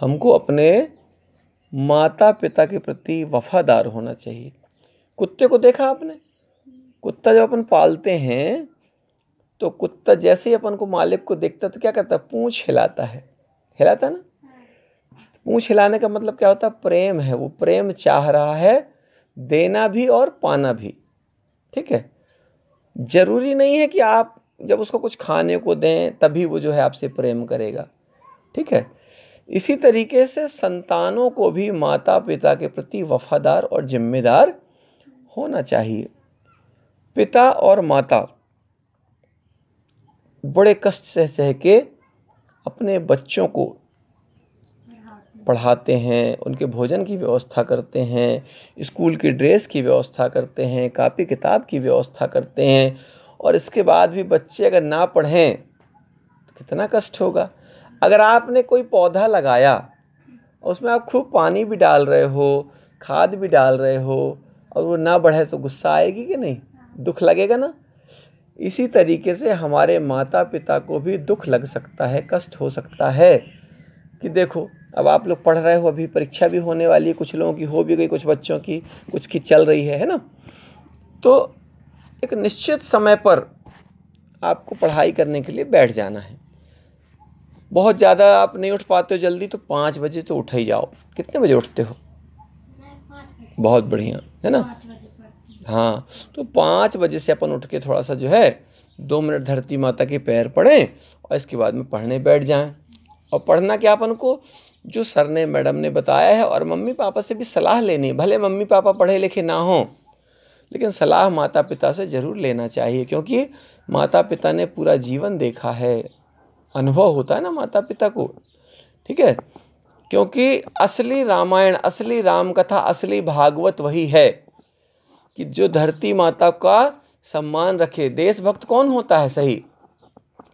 हमको अपने माता पिता के प्रति वफादार होना चाहिए। कुत्ते को देखा आपने? कुत्ता जब अपन पालते हैं तो कुत्ता जैसे ही अपन को मालिक को देखता तो क्या करता है? पूँछ हिलाता है। हिलाता ना? पूँछ हिलाने का मतलब क्या होता है? प्रेम है। वो प्रेम चाह रहा है, देना भी और पाना भी। ठीक है? ज़रूरी नहीं है कि आप जब उसको कुछ खाने को दें, तभी वो जो है आपसे प्रेम करेगा। ठीक है? इसी तरीके से संतानों को भी माता पिता के प्रति वफादार और जिम्मेदार होना चाहिए। पिता और माता बड़े कष्ट से सह के अपने बच्चों को पढ़ाते हैं, उनके भोजन की व्यवस्था करते हैं, स्कूल की ड्रेस की व्यवस्था करते हैं, कापी किताब की व्यवस्था करते हैं और इसके बाद भी बच्चे अगर ना पढ़ें तो कितना कष्ट होगा। अगर आपने कोई पौधा लगाया, उसमें आप खूब पानी भी डाल रहे हो, खाद भी डाल रहे हो, और वो ना बढ़े तो गुस्सा आएगी कि नहीं? दुख लगेगा ना? इसी तरीके से हमारे माता पिता को भी दुख लग सकता है, कष्ट हो सकता है कि देखो, अब आप लोग पढ़ रहे हो, अभी परीक्षा भी होने वाली है, कुछ लोगों की हो भी गई, कुछ बच्चों की, कुछ की चल रही है है ना? तो एक निश्चित समय पर आपको पढ़ाई करने के लिए बैठ जाना है। बहुत ज़्यादा आप नहीं उठ पाते हो जल्दी तो पाँच बजे तो उठ ही जाओ। कितने बजे उठते हो? बहुत बढ़िया, है ना? हाँ तो पाँच बजे से अपन उठ के थोड़ा सा जो है, दो मिनट धरती माता के पैर पड़ें और इसके बाद में पढ़ने बैठ जाएँ। और पढ़ना क्या अपन को? जो सर ने, मैडम ने बताया है और मम्मी पापा से भी सलाह लेनी भले मम्मी पापा पढ़े लिखे ना हों, लेकिन सलाह माता पिता से ज़रूर लेना चाहिए, क्योंकि माता पिता ने पूरा जीवन देखा है। अनुभव होता है ना माता पिता को। ठीक है? क्योंकि असली रामायण, असली राम कथा असली भागवत वही है कि जो धरती माता का सम्मान रखे। देशभक्त कौन होता है सही?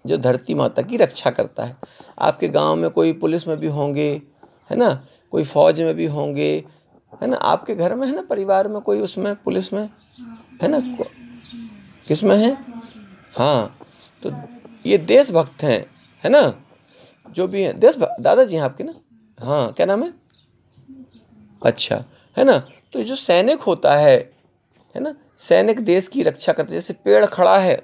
जो धरती माता की रक्षा करता है। आपके गाँव में कोई पुलिस में भी होंगे, है ना? कोई फौज में भी होंगे, है ना? आपके घर में, है ना? परिवार में कोई उसमें, पुलिस में, है ना? किसमें है? हाँ तो ये देशभक्त हैं। है ना? जो भी हैं। देश दादाजी हैं आपके ना? हाँ क्या नाम है? अच्छा है ना? तो जो सैनिक होता है है ना? सैनिक देश की रक्षा करते जैसे पेड़ खड़ा है,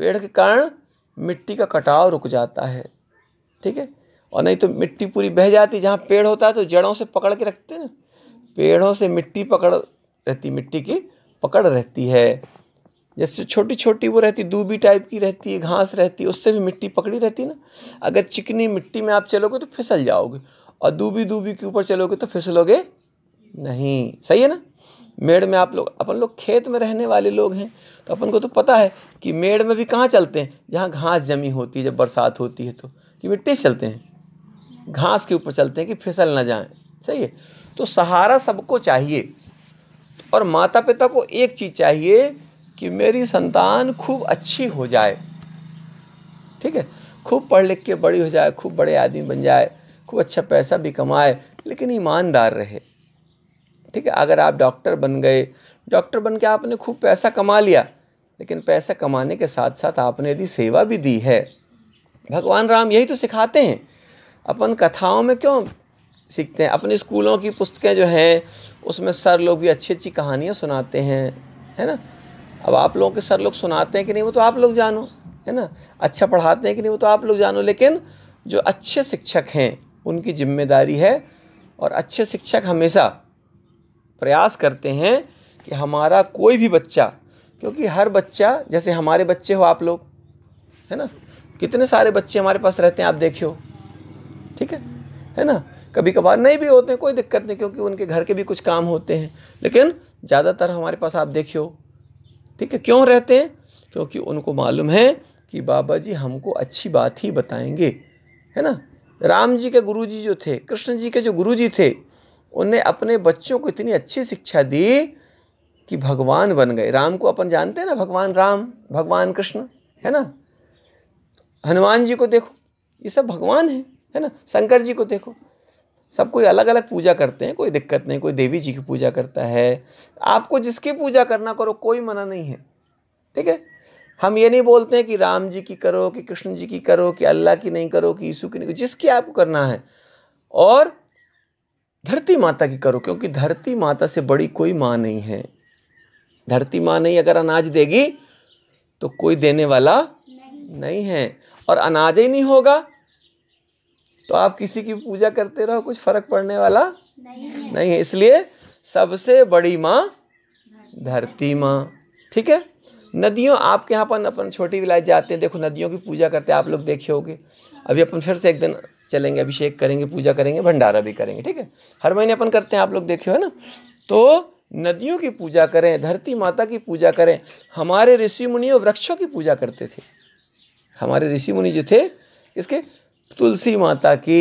पेड़ के कारण मिट्टी का कटाव रुक जाता है, ठीक है? और नहीं तो मिट्टी पूरी बह जाती। जहाँ पेड़ होता है तो जड़ों से पकड़ के रखते हैं ना? पेड़ों से मिट्टी पकड़ रहती, मिट्टी की पकड़ रहती है। जैसे छोटी छोटी वो रहती, दूबी टाइप की रहती है घास रहती है उससे भी मिट्टी पकड़ी रहती है ना। अगर चिकनी मिट्टी में आप चलोगे तो फिसल जाओगे और दूबी दूबी के ऊपर चलोगे तो फिसलोगे नहीं। सही है ना? मेड़ में आप लोग, अपन लोग खेत में रहने वाले लोग हैं तो अपन को तो पता है कि मेड़ में भी कहाँ चलते हैं? जहाँ घास जमी होती है, जब बरसात होती है तो कि मिट्टी चलते हैं। घास के ऊपर चलते हैं कि फिसल ना जाए। सही है? तो सहारा सबको चाहिए और माता पिता को एक चीज़ चाहिए कि मेरी संतान खूब अच्छी हो जाए। ठीक है? खूब पढ़ लिख के बड़ी हो जाए, खूब बड़े आदमी बन जाए, खूब अच्छा पैसा भी कमाए, लेकिन ईमानदार रहे। ठीक है? अगर आप डॉक्टर बन गए, डॉक्टर बन के आपने खूब पैसा कमा लिया, लेकिन पैसा कमाने के साथ साथ आपने यदि सेवा भी दी है, भगवान राम यही तो सिखाते हैं। अपन कथाओं में क्यों सीखते हैं? अपने स्कूलों की पुस्तकें जो हैं, उसमें सर लोग भी अच्छी अच्छी कहानियाँ सुनाते हैं, है ना? अब आप लोगों के सर लोग सुनाते हैं कि नहीं, वो तो आप लोग जानो, है ना? अच्छा पढ़ाते हैं कि नहीं, वो तो आप लोग जानो, लेकिन जो अच्छे शिक्षक हैं, उनकी ज़िम्मेदारी है और अच्छे शिक्षक हमेशा प्रयास करते हैं कि हमारा कोई भी बच्चा, क्योंकि हर बच्चा, जैसे हमारे बच्चे हो आप लोग, है ना? कितने सारे बच्चे हमारे पास रहते हैं आप देखियो, ठीक है? है ना? कभी कभार नहीं भी होते हैं कोई दिक्कत नहीं, क्योंकि उनके घर के भी कुछ काम होते हैं, लेकिन ज़्यादातर हमारे पास आप देखियो ठीक है, क्यों रहते हैं? क्योंकि उनको मालूम है कि बाबा जी हमको अच्छी बात ही बताएँगे, है ना? राम जी के गुरु जी जो थे, कृष्ण जी के जो गुरु जी थे उनने अपने बच्चों को इतनी अच्छी शिक्षा दी कि भगवान बन गए। राम को अपन जानते हैं ना, भगवान राम, भगवान कृष्ण, है ना? हनुमान जी को देखो, ये सब भगवान है है ना? शंकर जी को देखो सब कोई अलग अलग पूजा करते हैं कोई दिक्कत नहीं कोई देवी जी की पूजा करता है। आपको जिसकी पूजा करना करो कोई मना नहीं है। ठीक है? हम ये नहीं बोलते हैं कि राम जी की करो कि कृष्ण जी की करो कि अल्लाह की नहीं करो कि यीशु की नहीं करो जिसकी आपको करना है। और धरती माता की करो क्योंकि धरती माता से बड़ी कोई माँ नहीं है। धरती माँ नहीं अगर अनाज देगी तो कोई देने वाला नहीं है। और अनाज ही नहीं होगा तो आप किसी की पूजा करते रहो कुछ फ़र्क पड़ने वाला नहीं है, नहीं है। इसलिए सबसे बड़ी माँ धरती माँ ठीक है? नदियों आपके यहाँ अपन अपन छोटी विलायत जाते हैं देखो नदियों की पूजा करते हैं आप लोग देखे होगे। अभी अपन फिर से एक दिन चलेंगे अभिषेक करेंगे पूजा करेंगे भंडारा भी करेंगे ठीक है? हर महीने अपन करते हैं आप लोग देखे हो ना? तो नदियों की पूजा करें धरती माता की पूजा करें। हमारे ऋषि मुनि वृक्षों की पूजा करते थे। हमारे ऋषि मुनि जो थे इसके तुलसी माता की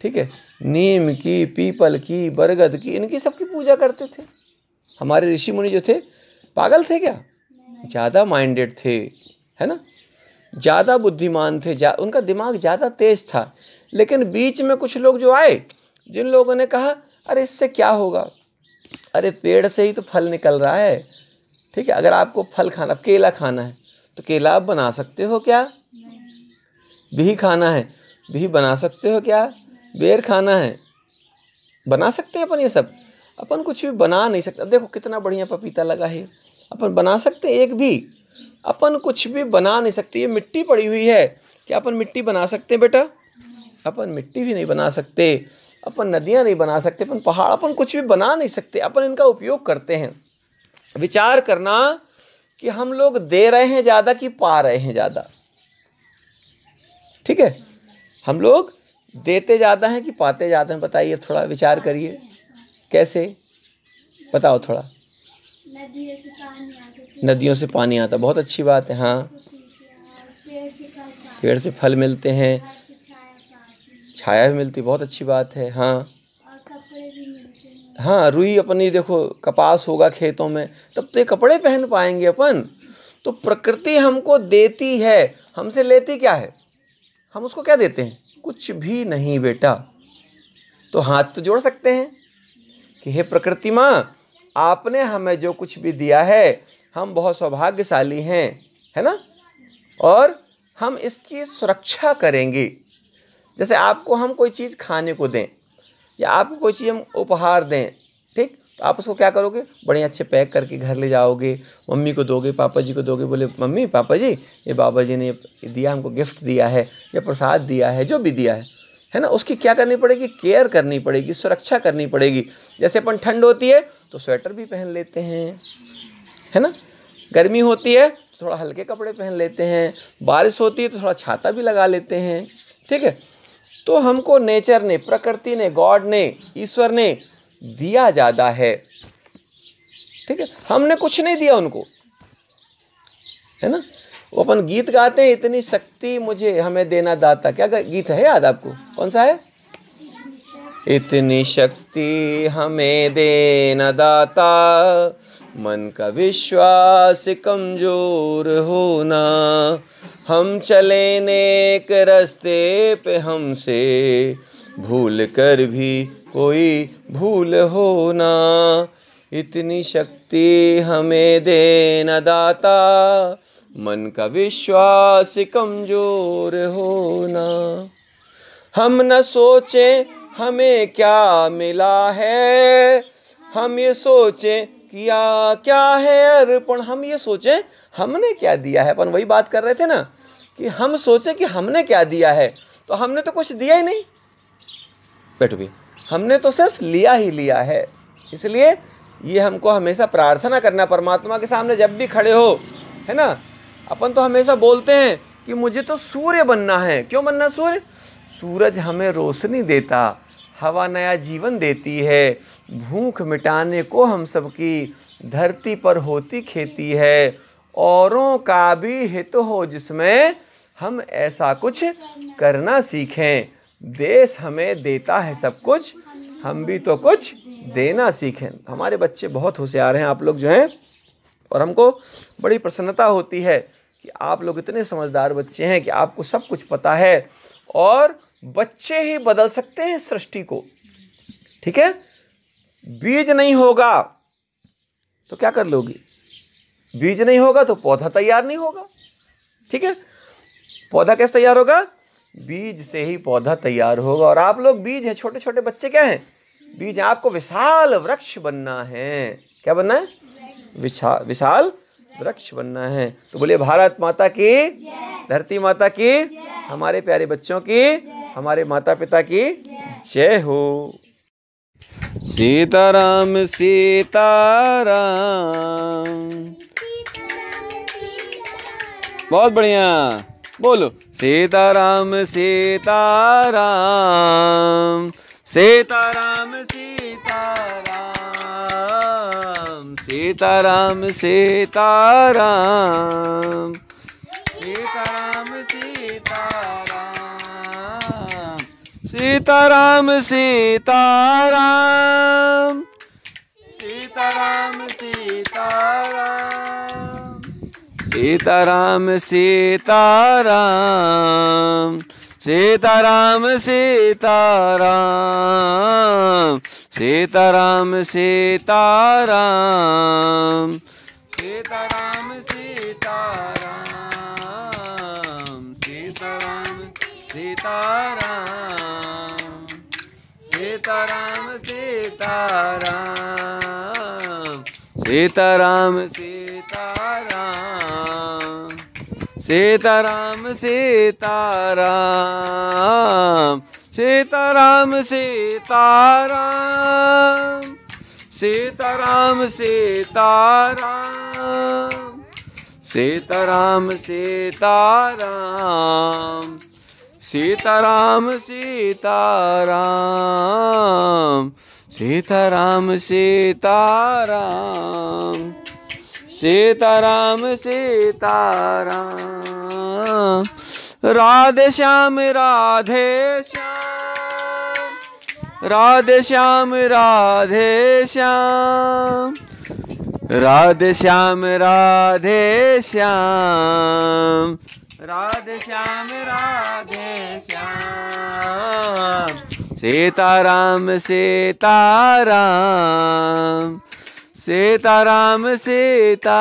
ठीक है? नीम की पीपल की बरगद की इनकी सबकी पूजा करते थे। हमारे ऋषि मुनि जो थे पागल थे क्या? ज़्यादा माइंडेड थे है ना? ज़्यादा बुद्धिमान थे जा, उनका दिमाग ज़्यादा तेज था। लेकिन बीच में कुछ लोग जो आए जिन लोगों ने कहा अरे इससे क्या होगा? अरे पेड़ से ही तो फल निकल रहा है। ठीक है अगर आपको फल खाना केला खाना है तो केला आप बना सकते हो क्या? भी खाना है। भी बना सकते हो क्या? बेर खाना है। बना सकते हैं अपन ये सब? अपन कुछ भी बना नहीं सकते। देखो कितना बढ़िया पपीता लगा है। अपन बना सकते हैं एक भी। अपन कुछ भी बना नहीं सकते। ये मिट्टी पड़ी हुई है। क्या अपन मिट्टी बना सकते हैं बेटा? अपन मिट्टी भी नहीं बना सकते। अपन नदियाँ नहीं बना सकते। अपन पहाड़ अपन कुछ भी बना नहीं सकते। अपन इनका उपयोग करते हैं। विचार करना कि हम लोग दे रहे हैं ज़्यादा कि पा रहे हैं ज़्यादा। ठीक है? हम लोग देते ज़्यादा हैं कि पाते ज़्यादा हैं? बताइए, थोड़ा विचार करिए। कैसे? बताओ थोड़ा। नदियों से पानी आता, बहुत अच्छी बात है हाँ। पेड़ से फल मिलते हैं। छाया भी मिलती, बहुत अच्छी बात है हाँ। हाँ रुई अपनी देखो, कपास होगा खेतों में, तब तो ये कपड़े पहन पाएँगे अपन। तो प्रकृति हमको देती है, हमसे लेती क्या है? हम उसको क्या देते हैं? कुछ भी नहीं बेटा। तो हाथ तो जोड़ सकते हैं कि हे प्रकृति माँ, आपने हमें जो कुछ भी दिया है, हम बहुत सौभाग्यशाली हैं, है ना? और हम इसकी सुरक्षा करेंगे। जैसे आपको हम कोई चीज़ खाने को दें या आपको कोई चीज़ हम उपहार दें तो आप उसको क्या करोगे? बड़े अच्छे पैक करके घर ले जाओगे। मम्मी को दोगे पापा जी को दोगे, बोले, मम्मी पापा जी ये बाबा जी ने दिया, हमको गिफ्ट दिया है, या प्रसाद दिया है, जो भी दिया है। है ना? उसकी क्या करनी पड़ेगी? केयर करनी पड़ेगी, सुरक्षा करनी पड़ेगी। जैसे अपन ठंड होती है तो स्वेटर भी पहन लेते हैं। है ना? गर्मी होती है तो थोड़ा हल्के कपड़े पहन लेते हैं। बारिश होती है तो थोड़ा छाता भी लगा लेते हैं। ठीक है? तो हमको नेचर ने, प्रकृति ने, गॉड ने, ईश्वर ने दिया ज़्यादा है। ठीक है? हमने कुछ नहीं दिया उनको। है ना? वो अपन गीत गाते हैं, इतनी शक्ति मुझे, हमें देना दाता। क्या गीत है याद आपको? कौन सा है? इतनी शक्ति हमें देना दाता। मन का विश्वास कमज़ोर होना। हम चले नेक रास्ते पे हमसे। भूल कर भी कोई भूल होना इतनी शक्ति हमें देना दाता, मन का विश्वास कमज़ोर होना हम न सोचे हमें क्या मिला है, हम ये सोचे किया क्या है अर्पण। हम ये सोचे हमने क्या दिया है। अपन वही बात कर रहे थे ना कि हम सोचे कि हमने क्या दिया है तो हमने तो कुछ दिया ही नहीं। बैठो भी हमने तो सिर्फ़ लिया ही लिया है। इसलिए ये हमको हमेशा प्रार्थना करना, परमात्मा के सामने जब भी खड़े हो, है ना? अपन तो हमेशा बोलते हैं कि मुझे तो सूर्य बनना है। क्यों बनना सूर्य? सूरज हमें रोशनी देता, हवा नया जीवन देती है, भूख मिटाने को हम सबकी धरती पर होती खेती है। औरों का भी हित हो जिसमें हम ऐसा कुछ करना सीखें। देश हमें देता है सब कुछ, हम भी तो कुछ देना सीखें। हमारे बच्चे बहुत होशियार हैं, आप लोग जो हैं, और हमको बड़ी प्रसन्नता होती है कि आप लोग इतने समझदार बच्चे हैं कि आपको सब कुछ पता है, और बच्चे ही बदल सकते हैं सृष्टि को। ठीक है? बीज नहीं होगा तो क्या कर लोगे? बीज नहीं होगा तो पौधा तैयार नहीं होगा। ठीक है? पौधा कैसे तैयार होगा? बीज से ही पौधा तैयार होगा। और आप लोग बीज हैं छोटे छोटे बच्चे क्या हैं? बीज आपको विशाल वृक्ष बनना है। क्या बनना है? विशाल विशाल वृक्ष बनना है। तो बोले भारत माता की धरती माता की हमारे प्यारे बच्चों की हमारे माता पिता की जय हो। सीताराम सीताराम। बहुत बढ़िया। बोलो सीताराम सीताराम सीताराम सीताराम सीताराम सीताराम सीताराम सीताराम सीताराम सीताराम सीताराम सीताराम सीताराम सीताराम सीताराम सीताराम सीताराम सीताराम सीताराम सीताराम सीताराम सीताराम सीताराम सीताराम सीताराम सीताराम सीताराम सीताराम सीताराम सीताराम सीताराम सीताराम सीताराम सीताराम सीताराम सीताराम सीताराम सीताराम सीताराम। राधे श्याम राधे श्याम। राधे श्याम राधे श्याम। राधे श्याम राधे श्याम। राधे श्याम राधे श्याम। सीताराम सीताराम। सीताराम सीता